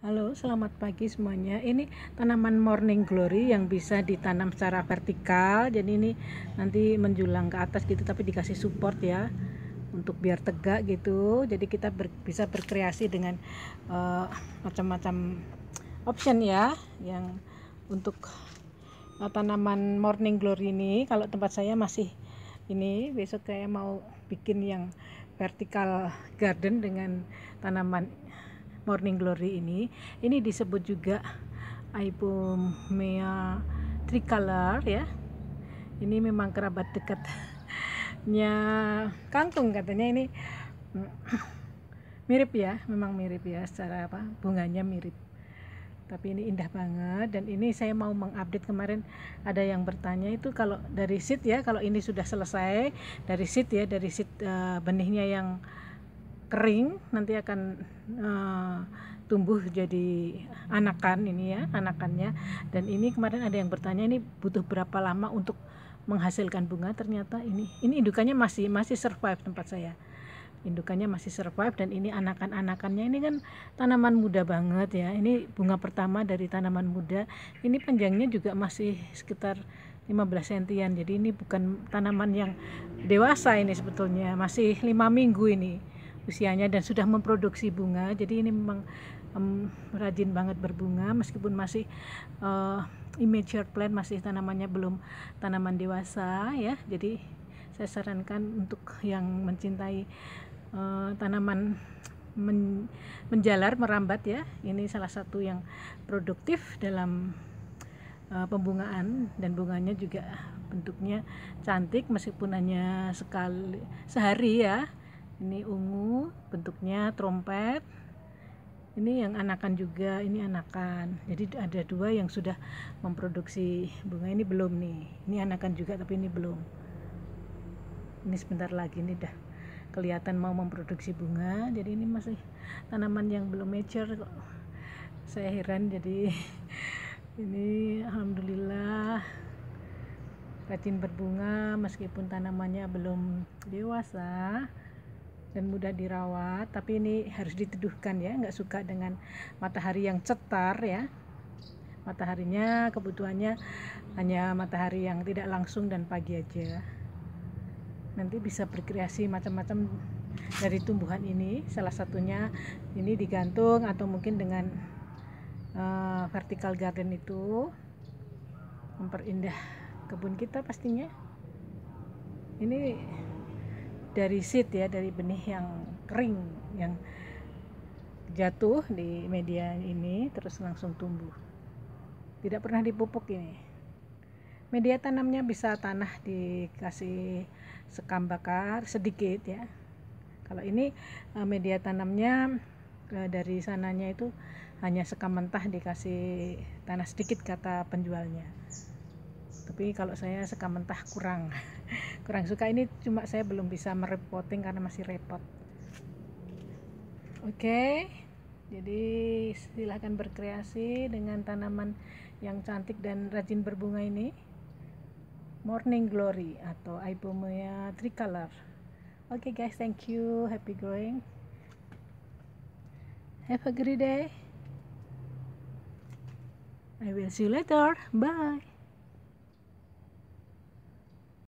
Halo, selamat pagi semuanya. Ini tanaman morning glory yang bisa ditanam secara vertikal. Jadi ini nanti menjulang ke atas gitu tapi dikasih support ya untuk biar tegak gitu. Jadi kita ber, bisa berkreasi dengan uh, macam-macam option ya yang untuk uh, tanaman morning glory ini kalau tempat saya masih ini besok saya mau bikin yang vertikal garden dengan tanaman Morning Glory ini ini disebut juga Ibomea tricolor ya. Ini memang kerabat dekatnya kangkung katanya ini. Mirip ya memang mirip ya secara apa bunganya mirip. Tapi ini indah banget dan ini saya mau mengupdate kemarin ada yang bertanya itu kalau dari seed ya kalau ini sudah selesai dari seed ya dari seed uh, benihnya yang kering nanti akan uh, tumbuh jadi anakan ini ya anakannya. Dan ini kemarin ada yang bertanya ini butuh berapa lama untuk menghasilkan bunga? Ternyata ini ini indukannya masih masih survive tempat saya. Indukannya masih survive dan ini anakan-anakannya ini kan tanaman muda banget ya. Ini bunga pertama dari tanaman muda. Ini panjangnya juga masih sekitar 15 sentian. Jadi ini bukan tanaman yang dewasa ini sebetulnya. Masih lima minggu ini usianya dan sudah memproduksi bunga. Jadi ini memang um, rajin banget berbunga. Meskipun masih uh, immature plant masih tanamannya belum tanaman dewasa ya. Jadi saya sarankan untuk yang mencintai uh, tanaman men, menjalar merambat ya. Ini salah satu yang produktif dalam uh, pembungaan. Dan bunganya juga bentuknya cantik meskipun hanya sekali sehari ya ini ungu bentuknya trompet. Ini yang anakan juga ini anakan. Jadi ada dua yang sudah memproduksi bunga. Ini belum nih. Ini anakan juga tapi ini belum. Ini sebentar lagi nih dah kelihatan mau memproduksi bunga. Jadi ini masih tanaman yang belum mature kok. Saya heran jadi ini alhamdulillah rajin berbunga meskipun tanamannya belum dewasa dan mudah dirawat tapi ini harus diteduhkan ya nggak suka dengan matahari yang cetar ya. Mataharinya kebutuhannya hanya matahari yang tidak langsung dan pagi aja. Nanti bisa berkreasi macam-macam dari tumbuhan ini. Salah satunya ini digantung atau mungkin dengan uh, vertical garden itu memperindah kebun kita pastinya. Ini dari seed ya dari benih yang kering yang jatuh di media ini terus langsung tumbuh. Tidak pernah dipupuk ini. Media tanamnya bisa tanah dikasih sekam bakar sedikit ya. Kalau ini eh, media tanamnya eh, dari sananya itu hanya sekam mentah dikasih tanah sedikit kata penjualnya tapi kalau saya sekam mentah kurang. Kurang suka ini cuma saya belum bisa merepoting karena masih repot. Oke. Jadi silahkan berkreasi dengan tanaman yang cantik dan rajin berbunga ini. Morning glory atau Ibomea tricolor. Oke okay guys thank you. Happy growing. Have a great day. I will see you later. Bye